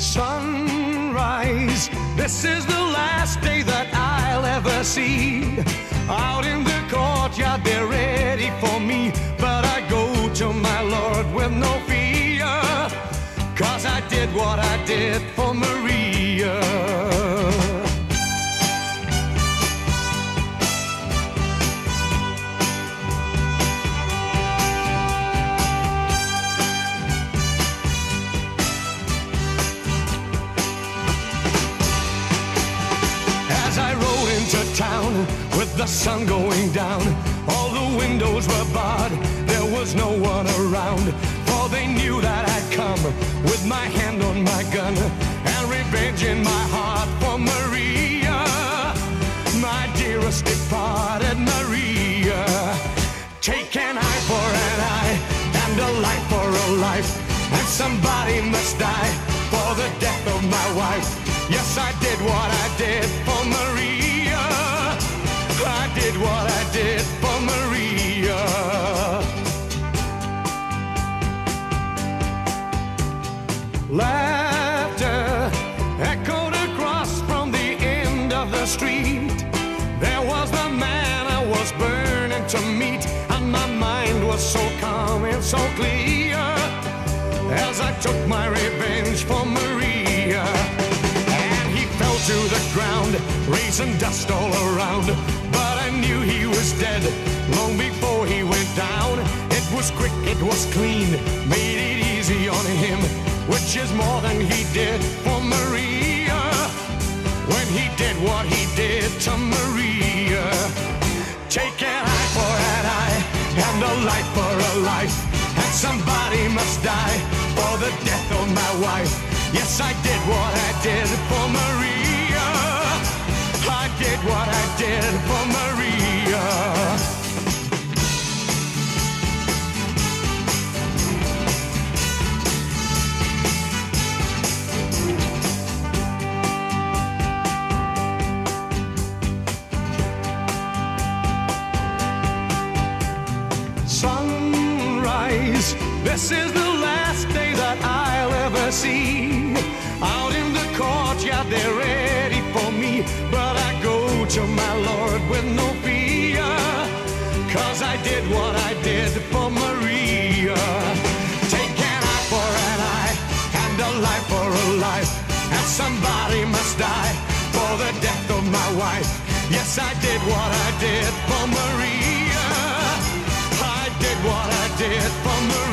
Sunrise, this is the last day that I'll ever see. Out in the courtyard, they're ready for me. But I go to my Lord with no fear. Cause I did what I did for Maria. With the sun going down, all the windows were barred, there was no one around. For they knew that I'd come with my hand on my gun and revenge in my heart for Maria, my dearest departed Maria. Take an eye for an eye and a life for a life, and somebody must die for the death of my wife. Yes, I did what I did for Maria. What I did for Maria. Laughter echoed across from the end of the street. There was the man I was burning to meet, and my mind was so calm and so clear as I took my revenge for Maria. And he fell to the ground, raising dust all around. But knew he was dead long before he went down. It was quick, it was clean, made it easy on him, which is more than he did for Maria. When he did what he did to Maria. Take an eye for an eye and a life for a life. And somebody must die for the death of my wife. Yes, I did what I did for Maria. I did what sunrise. This is the last day that I'll ever see. Out in the courtyard, they're ready for me. But I go to my Lord with no fear. Cause I did what I did for Maria. Take an eye for an eye and a life for a life. And somebody must die for the death of my wife. Yes, I did what I did for Maria. What I did for Maria.